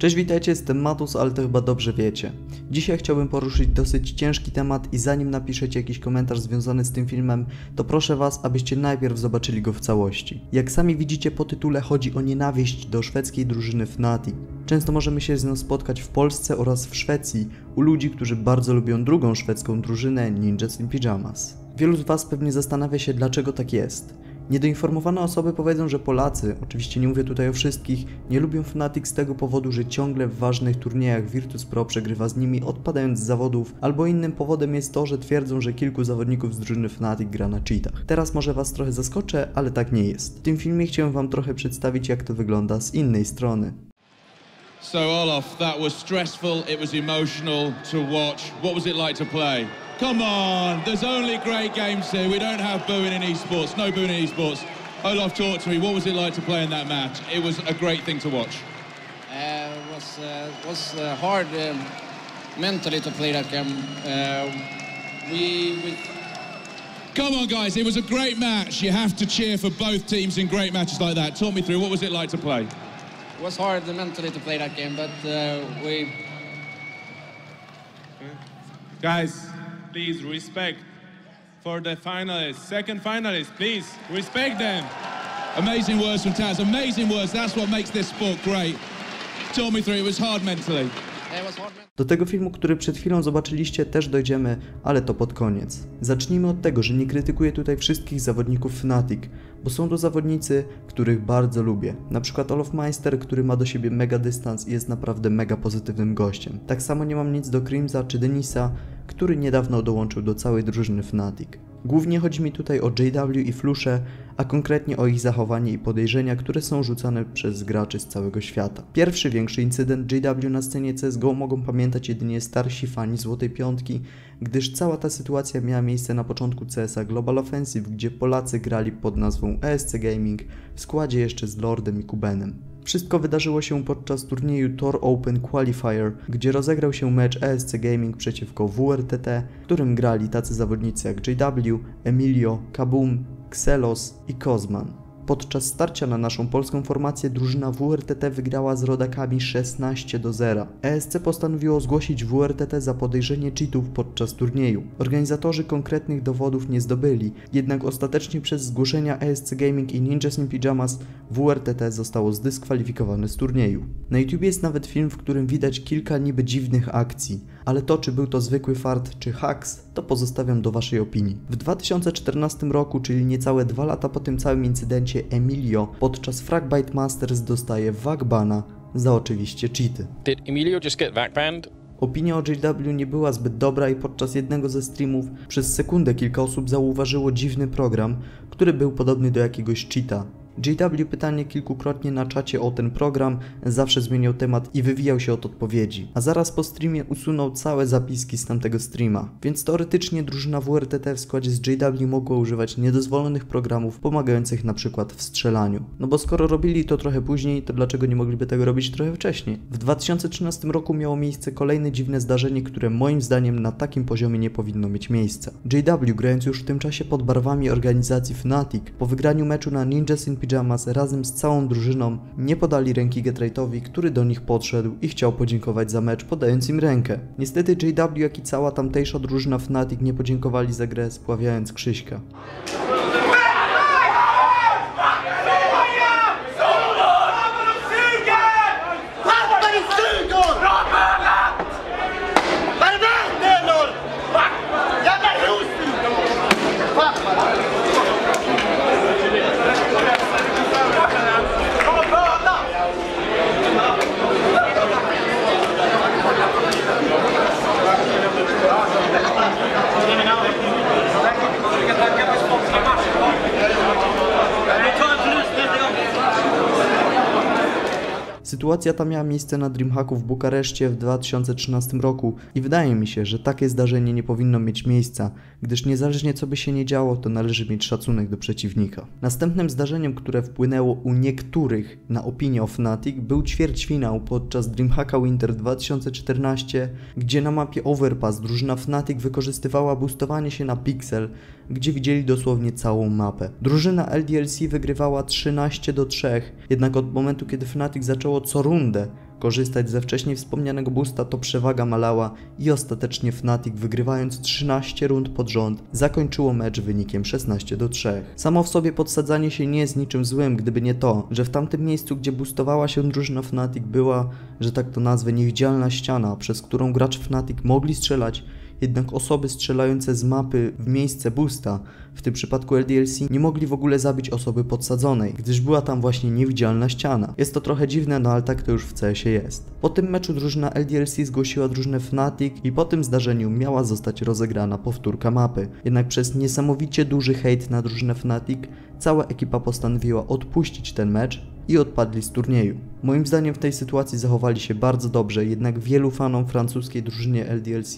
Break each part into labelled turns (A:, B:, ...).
A: Cześć, witajcie, jestem Matus, ale to chyba dobrze wiecie. Dzisiaj chciałbym poruszyć dosyć ciężki temat i zanim napiszecie jakiś komentarz związany z tym filmem, to proszę was, abyście najpierw zobaczyli go w całości. Jak sami widzicie po tytule chodzi o nienawiść do szwedzkiej drużyny Fnatic. Często możemy się z nią spotkać w Polsce oraz w Szwecji u ludzi, którzy bardzo lubią drugą szwedzką drużynę Ninjas in Pyjamas. Wielu z was pewnie zastanawia się dlaczego tak jest. Niedoinformowane osoby powiedzą, że Polacy, oczywiście nie mówię tutaj o wszystkich, nie lubią Fnatic z tego powodu, że ciągle w ważnych turniejach Virtus Pro przegrywa z nimi odpadając z zawodów, albo innym powodem jest to, że twierdzą, że kilku zawodników z drużyny Fnatic gra na cheatach. Teraz może was trochę zaskoczę, ale tak nie jest. W tym filmie chciałem wam trochę przedstawić jak to wygląda z innej strony.
B: So Olaf, that was stressful. It was emotional to watch. What was it like to play? Come on, there's only great games here. We don't have booing in esports. No booing in esports. Olaf, talk to me. What was it like to play in that match? It was a great thing to watch.
C: Uh, was uh, was uh, hard um, mentally to play that game. Uh, we, we
B: Come on, guys. It was a great match. You have to cheer for both teams in great matches like that. Talk me through. What was it like to play?
C: it was hard mentally to play that game, but uh, we
D: Guys, please respect for the finalists, second finalists, please respect them.
B: Amazing words from Taz. Amazing words. That's what makes this sport great. Talk me through. It was hard mentally.
A: Do tego filmu, który przed chwilą zobaczyliście, też dojdziemy, ale to pod koniec. Zacznijmy od tego, że nie krytykuję tutaj wszystkich zawodników Fnatic, bo są to zawodnicy, których bardzo lubię. Na przykład Olof Meister, który ma do siebie mega dystans i jest naprawdę mega pozytywnym gościem. Tak samo nie mam nic do Crimsa czy Denisa, który niedawno dołączył do całej drużyny Fnatic. Głównie chodzi mi tutaj o JW i Flusze, a konkretnie o ich zachowanie i podejrzenia, które są rzucane przez graczy z całego świata. Pierwszy większy incydent JW na scenie CSGO mogą pamiętać jedynie starsi fani Złotej Piątki, gdyż cała ta sytuacja miała miejsce na początku CSA Global Offensive, gdzie Polacy grali pod nazwą ESC Gaming w składzie jeszcze z Lordem i Kubenem. Wszystko wydarzyło się podczas turnieju Tor Open Qualifier, gdzie rozegrał się mecz ESC Gaming przeciwko WRTT, w którym grali tacy zawodnicy jak JW, Emilio, Kaboom, Xelos i Kozman. Podczas starcia na naszą polską formację drużyna WRTT wygrała z rodakami 16 do 0. ESC postanowiło zgłosić WRTT za podejrzenie cheatów podczas turnieju. Organizatorzy konkretnych dowodów nie zdobyli, jednak ostatecznie przez zgłoszenia ESC Gaming i Ninjas in Pyjamas WRTT zostało zdyskwalifikowane z turnieju. Na YouTube jest nawet film, w którym widać kilka niby dziwnych akcji, ale to czy był to zwykły fart czy hacks, to pozostawiam do waszej opinii. W 2014 roku, czyli niecałe dwa lata po tym całym incydencie, Emilio podczas Fragbite Masters dostaje Wagbana za oczywiście cheaty.
E: Did Emilio just get back banned?
A: Opinia o JW nie była zbyt dobra i podczas jednego ze streamów przez sekundę kilka osób zauważyło dziwny program, który był podobny do jakiegoś cheata. JW pytanie kilkukrotnie na czacie o ten program, zawsze zmieniał temat i wywijał się od odpowiedzi. A zaraz po streamie usunął całe zapiski z tamtego streama. Więc teoretycznie drużyna WRTT w składzie z JW mogła używać niedozwolonych programów pomagających na przykład w strzelaniu. No bo skoro robili to trochę później, to dlaczego nie mogliby tego robić trochę wcześniej? W 2013 roku miało miejsce kolejne dziwne zdarzenie, które moim zdaniem na takim poziomie nie powinno mieć miejsca. JW grając już w tym czasie pod barwami organizacji Fnatic, po wygraniu meczu na Ninjas in Pyjamas razem z całą drużyną nie podali ręki Getrightowi, który do nich podszedł i chciał podziękować za mecz, podając im rękę. Niestety JW, jak i cała tamtejsza drużyna Fnatic nie podziękowali za grę, spławiając Krzyśka. Sytuacja ta miała miejsce na Dreamhacku w Bukareszcie w 2013 roku i wydaje mi się, że takie zdarzenie nie powinno mieć miejsca, gdyż niezależnie co by się nie działo, to należy mieć szacunek do przeciwnika. Następnym zdarzeniem, które wpłynęło u niektórych na opinię o Fnatic był ćwierćfinał podczas Dreamhacka Winter 2014, gdzie na mapie Overpass drużyna Fnatic wykorzystywała boostowanie się na Pixel, gdzie widzieli dosłownie całą mapę. Drużyna LDLC wygrywała 13 do 3, jednak od momentu kiedy Fnatic zaczęło co rundę korzystać ze wcześniej wspomnianego boosta, to przewaga malała i ostatecznie Fnatic wygrywając 13 rund pod rząd zakończyło mecz wynikiem 16 do 3. Samo w sobie podsadzanie się nie jest niczym złym, gdyby nie to, że w tamtym miejscu, gdzie boostowała się drużyna Fnatic była, że tak to nazwę, niewidzialna ściana, przez którą gracze Fnatic mogli strzelać jednak osoby strzelające z mapy w miejsce boosta, w tym przypadku LDLC, nie mogli w ogóle zabić osoby podsadzonej, gdyż była tam właśnie niewidzialna ściana. Jest to trochę dziwne, no ale tak to już w CS-ie jest. Po tym meczu drużyna LDLC zgłosiła drużynę Fnatic i po tym zdarzeniu miała zostać rozegrana powtórka mapy. Jednak przez niesamowicie duży hejt na drużynę Fnatic, cała ekipa postanowiła odpuścić ten mecz i odpadli z turnieju. Moim zdaniem w tej sytuacji zachowali się bardzo dobrze, jednak wielu fanom francuskiej drużynie LDLC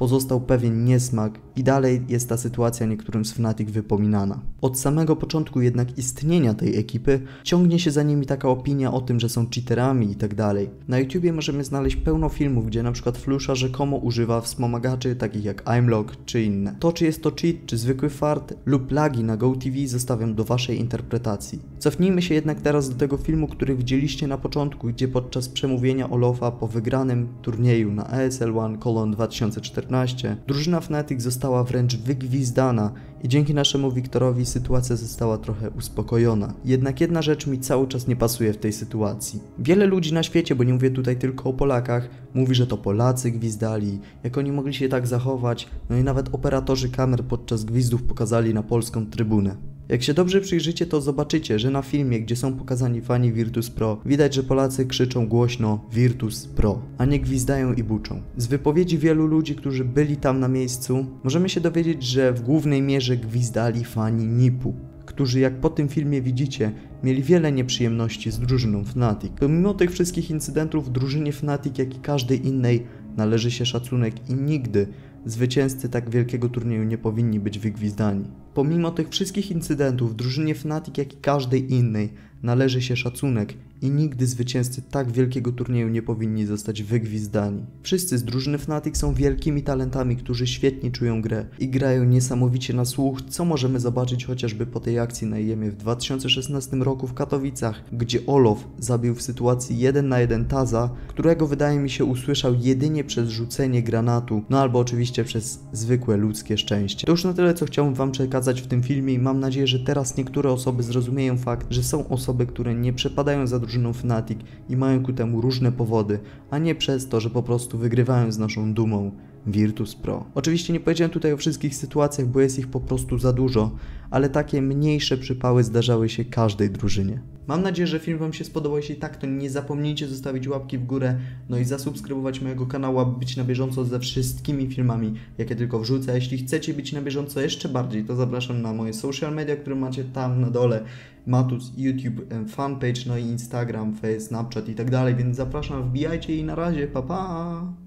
A: pozostał pewien niesmak i dalej jest ta sytuacja niektórym z Fnatic wypominana. Od samego początku jednak istnienia tej ekipy ciągnie się za nimi taka opinia o tym, że są cheaterami i tak dalej. Na YouTubie możemy znaleźć pełno filmów, gdzie na przykład Flusza rzekomo używa wspomagaczy takich jak IMLog czy inne. To czy jest to cheat, czy zwykły fart lub lagi na GoTV zostawiam do waszej interpretacji. Cofnijmy się jednak teraz do tego filmu, który widzieliście na początku, gdzie podczas przemówienia Olofa po wygranym turnieju na ESL One Colon 2014 drużyna Fnatic została wręcz wygwizdana i dzięki naszemu Wiktorowi sytuacja została trochę uspokojona. Jednak jedna rzecz mi cały czas nie pasuje w tej sytuacji. Wiele ludzi na świecie, bo nie mówię tutaj tylko o Polakach, mówi, że to Polacy gwizdali, jak oni mogli się tak zachować, no i nawet operatorzy kamer podczas gwizdów pokazali na polską trybunę. Jak się dobrze przyjrzycie, to zobaczycie, że na filmie, gdzie są pokazani fani Virtus Pro, widać, że Polacy krzyczą głośno Virtus Pro, a nie gwizdają i buczą. Z wypowiedzi wielu ludzi, którzy byli tam na miejscu, możemy się dowiedzieć, że w głównej mierze gwizdali fani Nipu którzy jak po tym filmie widzicie, mieli wiele nieprzyjemności z drużyną Fnatic. Pomimo tych wszystkich incydentów drużynie Fnatic, jak i każdej innej, należy się szacunek i nigdy zwycięzcy tak wielkiego turnieju nie powinni być wygwizdani. Pomimo tych wszystkich incydentów, drużynie Fnatic, jak i każdej innej, należy się szacunek i nigdy zwycięzcy tak wielkiego turnieju nie powinni zostać wygwizdani. Wszyscy z drużyny Fnatic są wielkimi talentami, którzy świetnie czują grę i grają niesamowicie na słuch, co możemy zobaczyć chociażby po tej akcji na IEMie w 2016 roku w Katowicach, gdzie Olof zabił w sytuacji 1 na 1 Taza, którego wydaje mi się usłyszał jedynie przez rzucenie granatu, no albo oczywiście przez zwykłe ludzkie szczęście. To już na tyle, co chciałbym wam przekazać w tym filmie i mam nadzieję, że teraz niektóre osoby zrozumieją fakt, że są osoby, które nie przepadają za drużyną Fnatic i mają ku temu różne powody, a nie przez to, że po prostu wygrywają z naszą dumą Virtus Pro. Oczywiście nie powiedziałem tutaj o wszystkich sytuacjach, bo jest ich po prostu za dużo, ale takie mniejsze przypały zdarzały się każdej drużynie. Mam nadzieję, że film Wam się spodobał. Jeśli tak, to nie zapomnijcie zostawić łapki w górę, no i zasubskrybować mojego kanału, aby być na bieżąco ze wszystkimi filmami, jakie tylko wrzucę. Jeśli chcecie być na bieżąco jeszcze bardziej, to zapraszam na moje social media, które macie tam na dole. Matus, YouTube, fanpage, no i Instagram, Face, Snapchat i tak dalej, więc zapraszam, wbijajcie i na razie, pa pa!